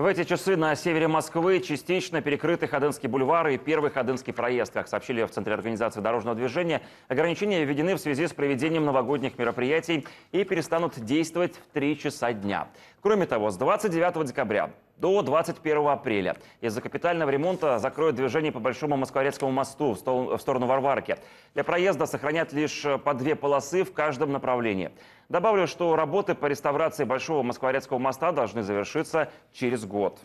В эти часы на севере Москвы частично перекрыты Ходынский бульвар и Первый Ходынский проезд. Как сообщили в Центре организации дорожного движения, ограничения введены в связи с проведением новогодних мероприятий и перестанут действовать в 3 часа дня. Кроме того, с 29 декабря до 21 апреля из-за капитального ремонта закроют движение по Большому Москворецкому мосту в сторону Варварки. Для проезда сохранят лишь по две полосы в каждом направлении. Добавлю, что работы по реставрации Большого Москворецкого моста должны завершиться через год.